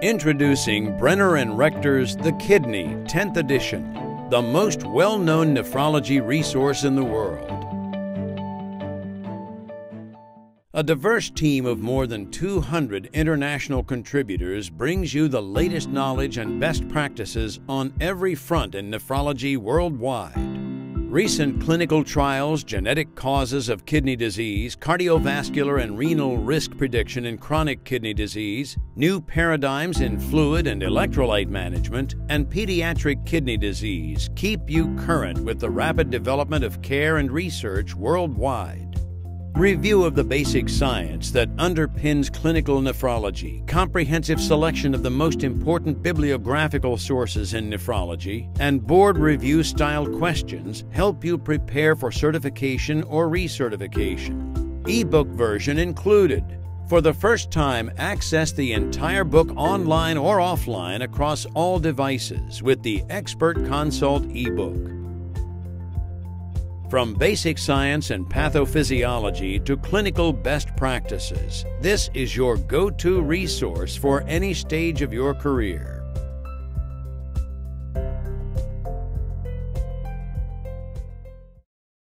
Introducing Brenner and Rector's The Kidney, 10th edition, the most well known nephrology resource in the world. A diverse team of more than 200 international contributors brings you the latest knowledge and best practices on every front in nephrology worldwide. Recent clinical trials, genetic causes of kidney disease, cardiovascular and renal risk prediction in chronic kidney disease, new paradigms in fluid and electrolyte management, and pediatric kidney disease keep you current with the rapid development of care and research worldwide. Review of the basic science that underpins clinical nephrology, comprehensive selection of the most important bibliographical sources in nephrology, and board review style questions help you prepare for certification or recertification. Ebook version included. For the first time, access the entire book online or offline across all devices with the Expert Consult ebook. From basic science and pathophysiology to clinical best practices, this is your go to resource for any stage of your career.